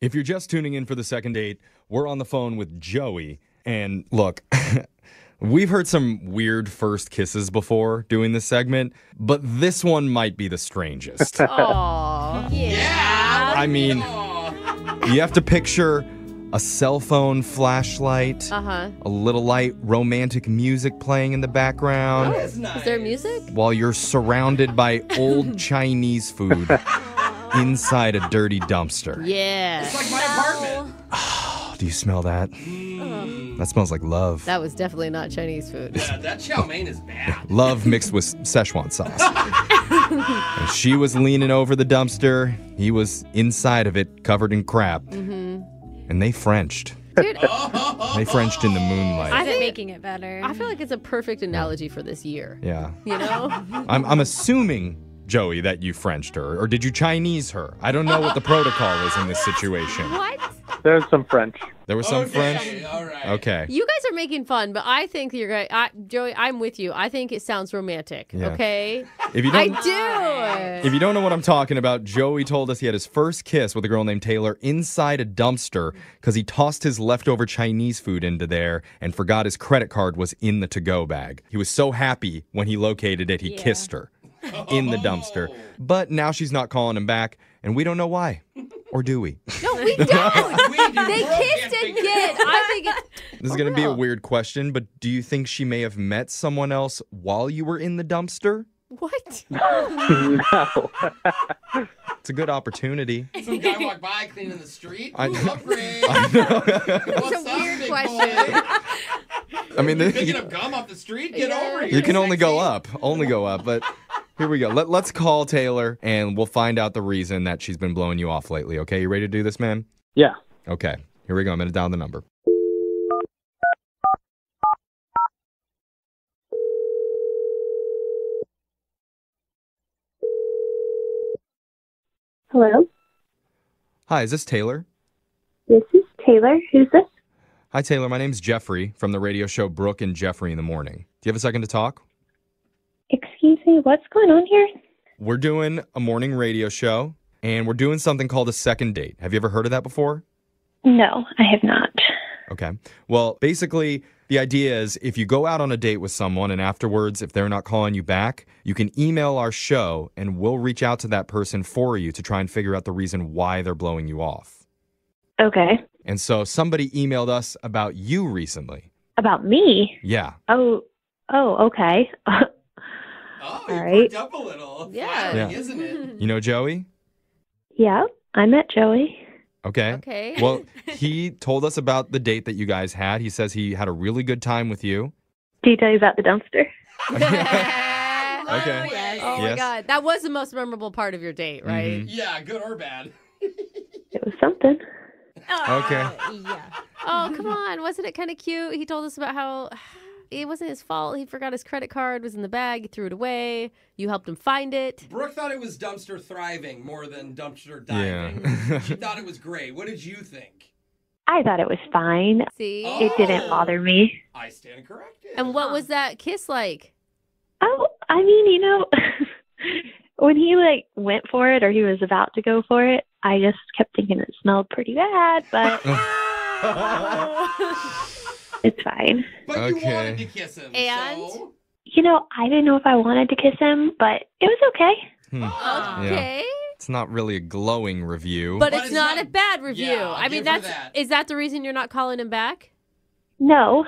If you're just tuning in for the second date, we're on the phone with Joey. And look, we've heard some weird first kisses before doing this segment, but this one might be the strangest. Aw. Yeah. I mean, you have to picture a cell phone flashlight, Uh huh. a little light romantic music playing in the background That's nice. Is there music? while you're surrounded by old Chinese food inside a dirty dumpster. Yeah. It's like my apartment. Oh, do you smell that? Mm. That smells like love. That was definitely not Chinese food. Yeah, that chow mein is bad. love mixed with Szechuan sauce. and she was leaning over the dumpster. He was inside of it, covered in crap. Mm-hmm. And they Frenched. Dude, They Frenched in the moonlight. I Is it think- making it better? I feel like it's a perfect analogy for this year. yeah. You know? I'm, I'm assuming, Joey, that you Frenched her. Or did you Chinese her? I don't know what the protocol is in this situation. what? There's some French. There was some Okay, French? All right. Okay. You guys are making fun, but I think you're right. I, Joey, I'm with you. I think it sounds romantic. Yeah. Okay? If you I don't do. If you don't know what I'm talking about, Joey told us he had his first kiss with a girl named Taylor inside a dumpster because he tossed his leftover Chinese food into there and forgot his credit card was in the to go bag. He was so happy when he located it, he Yeah. kissed her in the dumpster. But now she's not calling him back, and we don't know why. Or do we? No, we don't. We do. they kissed again. I think it's. This is going to be a weird question, but do you think she may have met someone else while you were in the dumpster? What? no. It's a good opportunity. Some guy walked by cleaning the street. I- Ooh, upgrade. That's What's a up, weird question. I mean, You picking up gum off the street? Get Yeah. over here. You can only go up, only go up. But here we go. Let, let's call Taylor and we'll find out the reason that she's been blowing you off lately. Okay, you ready to do this, man? Yeah. Okay, here we go. I'm going to dial the number. Hello, Hi, is this Taylor? this is Taylor. Who's this? Hi, Taylor. My name's Jeffrey from the radio show Brooke and Jeffrey in the Morning. Do you have a second to talk? Me, what's going on here? We're doing a morning radio show and we're doing something called a second date. Have you ever heard of that before? No, I have not. Okay. Well, basically, the idea is if you go out on a date with someone and afterwards, if they're not calling you back, you can email our show and we'll reach out to that person for you to try and figure out the reason why they're blowing you off. Okay. And so somebody emailed us about you recently. About me? Yeah. Oh, oh, okay. Oh, you All right. up a little. Yeah. Flattering, Yeah. isn't it? You know Joey? yeah, I met Joey. Okay. Okay. Well, he told us about the date that you guys had. He says he had a really good time with you. Did he tell you about the dumpster? Okay. away. Yes. Oh my Yes. god, that was the most memorable part of your date, right? Mhm. Yeah, good or bad. It was something. Okay. Yeah. Oh come on, wasn't it kind of cute? He told us about how it wasn't his fault. He forgot his credit card was in the bag. He threw it away. You helped him find it. Brooke thought it was dumpster thriving more than dumpster Yeah. diving. she thought it was great. What did you think? I thought it was fine. See. Oh. It didn't oh. bother me. I stand corrected. And what was that kiss like? Oh, I mean, you know, when he like went for it or he was about to go for it, I just kept thinking it smelled pretty bad, but it's fine. But you Okay. wanted to kiss him. And? so- You know, I didn't know if I wanted to kiss him, but it was okay. Hmm. Ah. Okay. It's not really a glowing review. But, But it's, it's not, not- a bad review. Yeah, I mean, that's that. is that the reason you're not calling him back? No,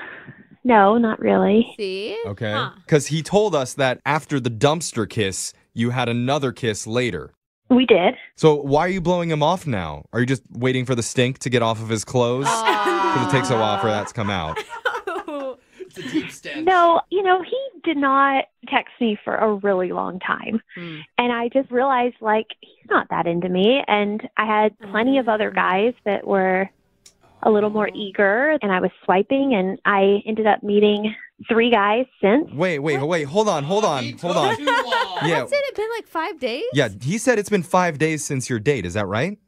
no, not really. See? Okay. Huh. Because he told us that after the dumpster kiss, you had another kiss later. We did. So why are you blowing him off now? Are you just waiting for the stink to get off of his clothes? Because it takes a while for that to come out. It's a deep stench. No, you know, he did not text me for a really long time. Hmm. And I just realized, like, he's not that into me. And I had plenty of other guys that were a little more eager. And I was swiping, and I ended up meeting three guys since. Wait, wait, wait. Hold on, hold on, hold on. Too long. Yeah. Hasn't it been like five days? Yeah, he said it's been five days since your date. Is that right?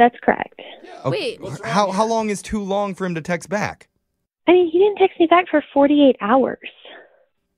That's correct. Yeah. Wait. How how long is too long for him to text back? I mean, he didn't text me back for 48 hours.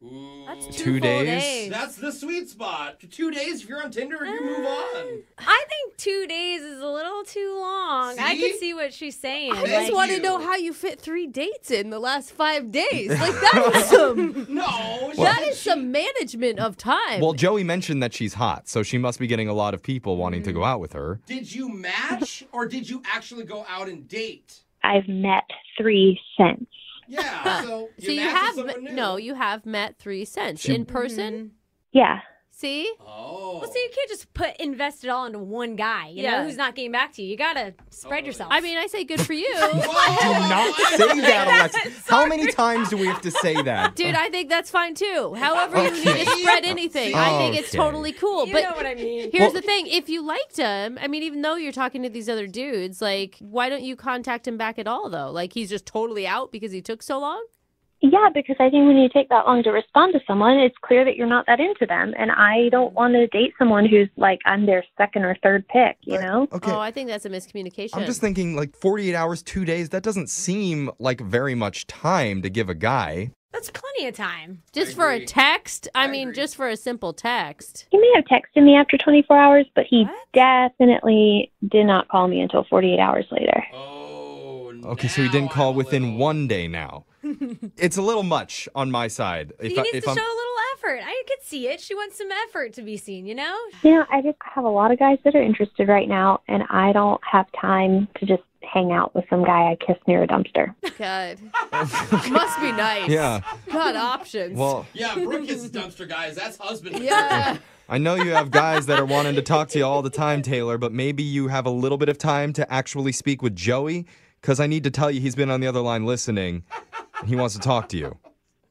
Ooh. That's two, Two days? days. That's the sweet spot. Two days if you're on Tinder, you move on. I think two days is a little too long. I can see what she's saying. I just Thank want to know how you fit three dates in the last five days. Like that is some No, that is some management of time. well, Joey mentioned that she's hot, so she must be getting a lot of people wanting to go mm. out with her. Did you match or did you actually go out and date? I've met three since. Yeah, uh, so you, so you matched have someone new. no, you have met three cents She- in person. Mm-hmm. Yeah. See, Oh. Well, so you can't just put invest it all into one guy, you Yeah. know, who's not getting back to you. You gotta spread oh, Totally. yourself. I mean, I say good for you. Do not say that, Alexa. How many times do we have to say that? Dude, I think that's fine too. However, you need to spread anything. I think it's Okay. totally cool. you but know what I mean. Here's Well- the thing: if you liked him, I mean, even though you're talking to these other dudes, like, why don't you contact him back at all? Though, like, he's just totally out because he took so long. Yeah, because I think when you take that long to respond to someone, it's clear that you're not that into them. And I don't mm-hmm. want to date someone who's like, I'm their second or third pick, you know? Okay. Oh, I think that's a miscommunication. I'm just thinking like 48 hours, two days, that doesn't seem like very much time to give a guy. That's plenty of time. just I for a text. I, I mean, agree. just for a simple text. He may have texted me after 24 hours, but he What? definitely did not call me until 48 hours later. Oh, Okay, so he didn't call within one day now. It's a little much on my side. If he I, needs if to I'm, show a little effort. I could see it. She wants some effort to be seen, you know? You know, I just have a lot of guys that are interested right now, and I don't have time to just hang out with some guy I kissed near a dumpster. God, must be nice. yeah. God, options. Well, Yeah, Brooke is dumpster guys. That's husband. yeah. I know you have guys that are wanting to talk to you all the time, Taylor, but maybe you have a little bit of time to actually speak with Joey because I need to tell you he's been on the other line listening. And He wants to talk to you.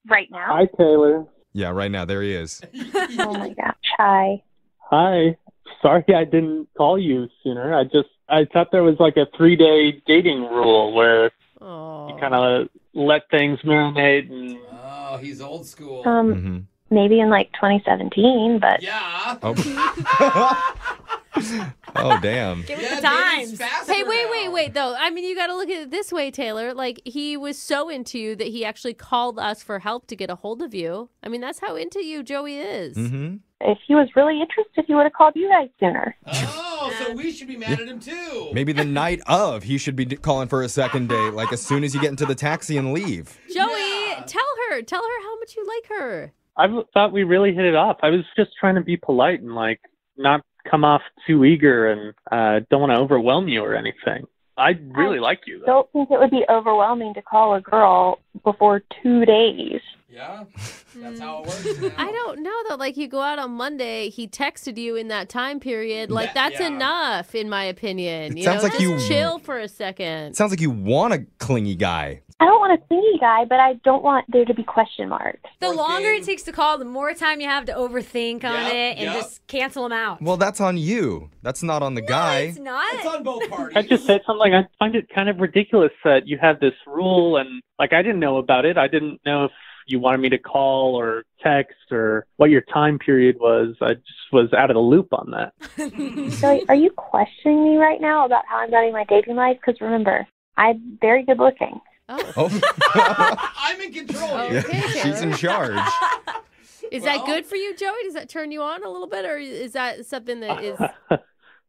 Right now? Hi, Taylor. Yeah, right now. There he is. Oh my gosh. Hi. Hi. Sorry I didn't call you sooner. I just I thought there was like a three day dating rule where Oh. you kind of let things marinate and Oh, he's old school. Um, hmm maybe in like 2017, but yeah. Oh. oh, damn. Get with yeah, the dating's times. Hey, wait, wait, wait, though. I mean, you got to look at it this way, Taylor. Like, he was so into you that he actually called us for help to get a hold of you. I mean, that's how into you Joey is. hmm if he was really interested, he would have called you guys sooner. Oh, so we should be mad at him too. Maybe the night of, he should be calling for a second date, like as soon as you get into the taxi and leave. Joey, Yeah. tell her. Tell her how much you like her. I thought we really hit it off. I was just trying to be polite and like not come off too eager and uh don't want to overwhelm you or anything. I really I like you though. Don't think it would be overwhelming to call a girl before two days. Yeah, that's how it works. Now. I don't know, though. Like, you go out on Monday, he texted you in that time period. Like, that's yeah. enough, in my opinion. It you sounds know, like just you- chill for a second. It sounds like you want a clingy guy. I don't want a clingy guy, but I don't want there to be question marks. The Fourth longer game. it takes to call, the more time you have to overthink on Yep, it and yep. just cancel them out. Well, that's on you. That's not on the guy. It's not. It's on both parties. I just said something. I find it kind of ridiculous that you have this rule, and like I didn't know about it. I didn't know if you wanted me to call or text or what your time period was. I just was out of the loop on that. So, are you questioning me right now about how I'm running my dating life? Because remember, I'm very good looking. Oh, Oh, I'm in control here. Okay, she's in charge. is Well- that good for you, Joey? Does that turn you on a little bit? Or is that something that is.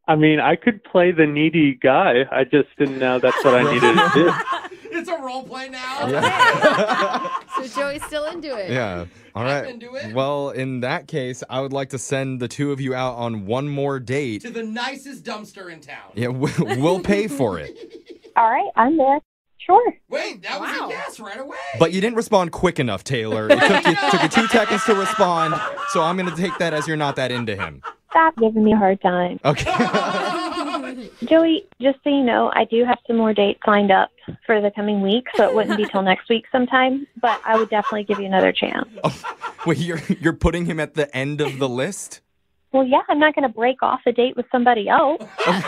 I mean, I could play the needy guy. I just didn't know that's what I needed to do. It's a role play now. Yeah. So Joey's still into it. yeah. All right. I'm into it. Well, in that case, I would like to send the two of you out on one more date. To the nicest dumpster in town. Yeah, we'll pay for it. All right, I'm there. Sure. Wait, that was Wow. a yes right away. But you didn't respond quick enough, Taylor. It took you, took you two seconds to respond, so I'm going to take that as you're not that into him. Stop giving me a hard time. Okay. Joey, just so you know, I do have some more dates lined up for the coming week, so it wouldn't be till next week sometime, but I would definitely give you another chance. Wait, you're you're putting him at the end of the list? Well, yeah, I'm not going to break off a date with somebody else.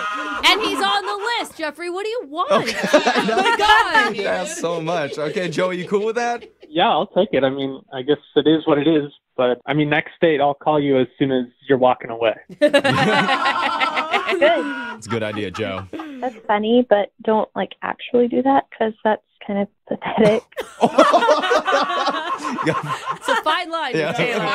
And he's on the list, Jeffrey. What do you want? No, oh God. yeah, so much. Okay, Joey, you cool with that? Yeah, I'll take it. I mean, I guess it is what it is. But I mean, next date, I'll call you as soon as you're walking away. Good. It's a good idea, Joe. That's funny, but don't like actually do that because that's kind of pathetic. It's a fine line, Yeah. Taylor.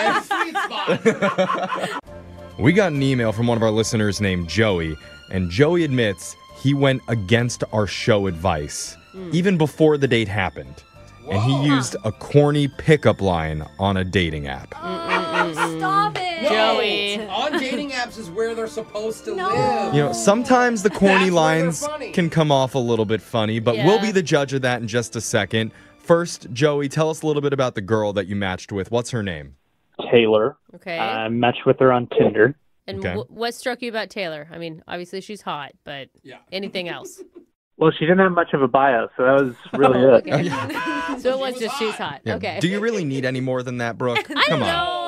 I'm sweet spot. we got an email from one of our listeners named Joey, and Joey admits he went against our show advice hmm. even before the date happened. And he used a corny pickup line on a dating app. Oh, stop it. Joey. On dating apps is where they're supposed to No. live. You know, sometimes the corny That's lines can come off a little bit funny, but we'll be the judge of that in just a second. First, Joey, tell us a little bit about the girl that you matched with. What's her name? Taylor. Okay. I matched with her on Tinder. and okay. wh- what struck you about Taylor? I mean, obviously she's hot, but Yeah. anything else? Well, she didn't have much of a bio, so that was oh, really it. Okay. so it was was just she's hot. hot. Yeah. Okay. Do you really need any more than that, Brooke? I Come don't on. know.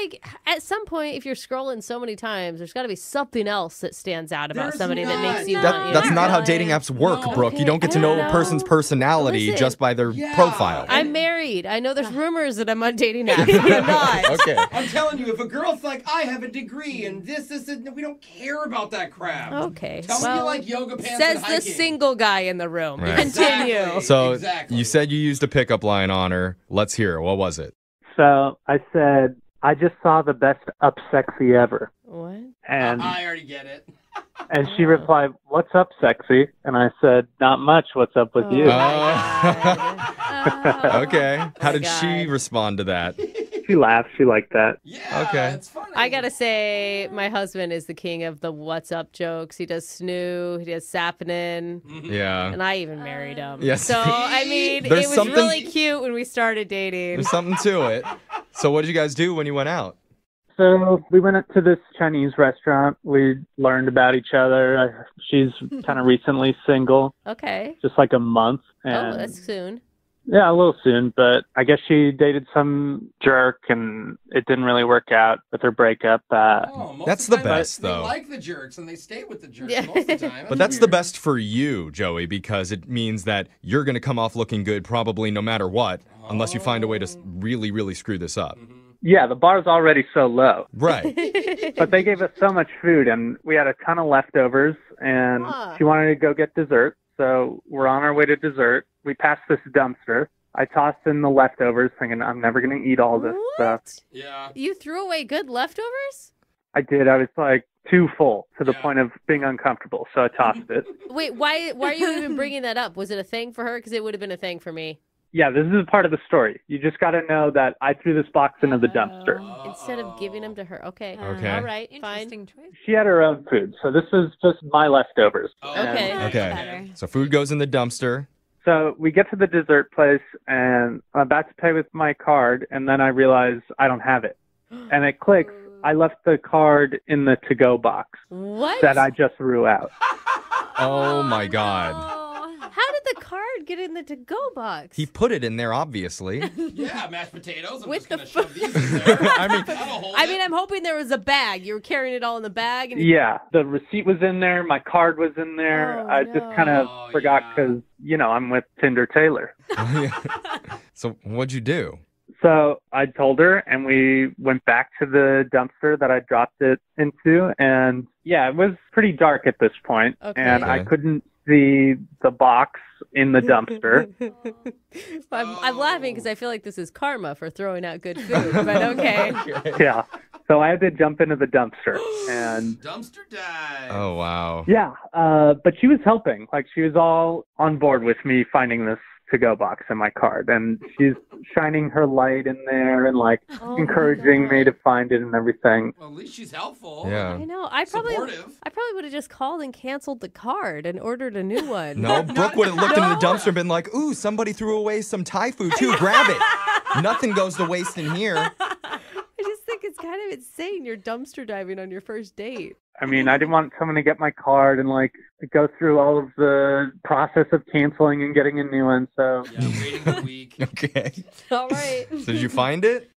I feel like at some point, if you're scrolling so many times, there's got to be something else that stands out about There's somebody that not. makes you That, want. that's you. not how dating apps work, No. Brooke. You don't get to Okay, know I a don't person's know. personality Listen. just by their Yeah. profile. I'm married. I know there's rumors that I'm on dating apps, but I'm not. okay. I'm telling you, if a girl's like, I have a degree and this, this, and we don't care about that crap. Okay. Tell me well, you like yoga pants says and the hiking. single guy in the room. Right. Continue. Exactly. So Exactly. you said you used a pickup line on her. Let's hear it. What was it? So I said, I just saw the best up sexy ever. What? And I already get it. and she replied, What's up, sexy? And I said, Not much. What's up with oh, you? Oh, Oh. okay. Oh How my did she respond to that? She laughed. She liked that. Yeah. Okay. It's funny. I gotta say, my husband is the king of the "What's up" jokes. He does snoo, he does sappening, mm-hmm. Yeah. and I even married him. Yes. So I mean, There's it was something- really cute when we started dating. There's something to it. So what did you guys do when you went out? So we went up to this Chinese restaurant. We learned about each other. She's kind of recently single, Okay. just like a month. Oh, and Oh, that's soon. Yeah, a little soon, but I guess she dated some jerk and it didn't really work out with her breakup. Uh, Oh, most That's of the best, they, though. They like the jerks and they stay with the jerks Yeah. most of the time. But that's the best for you, Joey, because it means that you're going to come off looking good probably no matter what, unless you find a way to really, really screw this up. yeah, the bar's already so low, Right. but they gave us so much food and we had a ton of leftovers and Huh. she wanted to go get dessert. So we're on our way to dessert. We passed this dumpster. I tossed in the leftovers thinking I'm never going to eat all this stuff. Yeah. You threw away good leftovers? I did. I was like too full to the Yeah. point of being uncomfortable. So I tossed it. Wait, why? Why are you even bringing that up? Was it a thing for her? Because it would have been a thing for me. Yeah, this is part of the story. You just got to know that I threw this box into the dumpster. Oh, instead of giving them to her. Okay. Uh, okay. All right. Fine. Interesting choice. She had her own food, so this was just my leftovers. Oh, Okay. That's Okay. So food goes in the dumpster. So we get to the dessert place, and I'm about to pay with my card, and then I realize I don't have it. And it clicks. I left the card in the to-go box What? that I just threw out. Oh my oh, God. Oh. How did the get in the to-go box? He put it in there, obviously. Yeah, mashed potatoes. I'm With just the gonna shove these in there. I mean, hold I it. mean, I'm hoping there was a bag. You were carrying it all in the bag. And Yeah, the receipt was in there. My card was in there. Oh, I just kind of no. Oh, forgot Yeah. because, you know, I'm with Tinder Taylor. Oh, so what'd you do? So I told her, and we went back to the dumpster that I dropped it into. And yeah, it was pretty dark at this point, Okay. and I couldn't see the box in the dumpster. I'm, I'm laughing because I feel like this is karma for throwing out good food. But okay. yeah. So I had to jump into the dumpster. And Dumpster dive. Oh, wow. yeah, uh, but she was helping. Like she was all on board with me finding this to go box in my card. And she's shining her light in there and like Oh, encouraging me to find it and everything. Well, at least she's helpful. Yeah. I know. I probably, Supportive. I probably would have just called and canceled the card and ordered a new one. No, Brooke would have looked into the dumpster and been like, ooh, somebody threw away some Thai food too. Grab it. Nothing goes to waste in here. I just think it's kind of insane. You're dumpster diving on your first date. I mean, I didn't want someone to get my card and like go through all of the process of canceling and getting a new one. So Yeah, waiting a week. Okay. All right. So did you find it?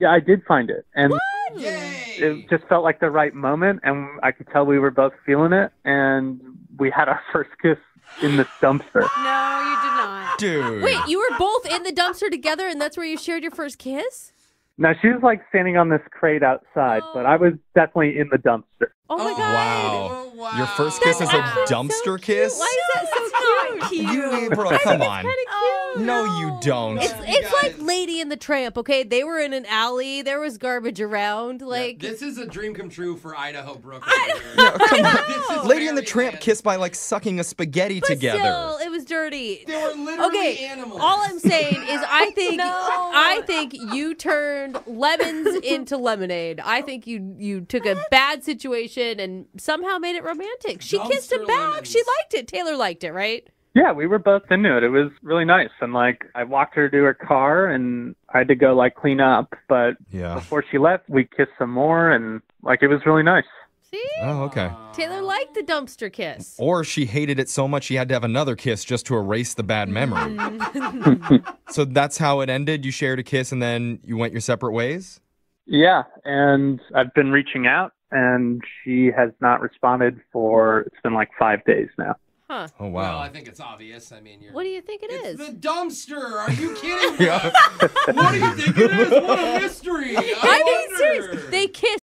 yeah, I did find it. And Yay! it just felt like the right moment and I could tell we were both feeling it and we had our first kiss in the dumpster. No, you did not. Dude. Wait, you were both in the dumpster together, and that's where you shared your first kiss? Now she was like standing on this crate outside, but I oh. was definitely in the dumpster. Oh my Oh, god. Wow. Oh, wow. Your first kiss is a That's so dumpster kiss? Why is that so cute? You, bro, come on. Kind of oh, cute. No, you don't. It's You it's like Lady and the Tramp, okay? They were in an alley. There was garbage around. Yeah, Like this is a dream come true for Idaho Brooke. I over here. Come on. This is Lady and the Tramp land- kissed by like sucking a spaghetti but together. still, it was dirty. They were literally Okay, animals. all I'm saying is I think No. I think you turned lemons into lemonade. I think you you took a bad situation and somehow made it romantic. She kissed him back. lemons. She liked it. Taylor liked it, right? Yeah, we were both into it. It was really nice. And like I walked her to her car and I had to go like clean up, but Yeah. before she left, we kissed some more and like it was really nice. See? Oh, okay. Taylor liked the dumpster kiss. Or she hated it so much she had to have another kiss just to erase the bad memory. Mm. so that's how it ended. You shared a kiss and then you went your separate ways? Yeah, and I've been reaching out and she has not responded for it's been like 5 days now. Huh. Oh, Well, wow. I think it's obvious. I mean, you're. What do you think it it's is? the dumpster. Are you kidding me? Yeah. what do you think it is? What a mystery. I, I mean, wonder. seriously, they kissed.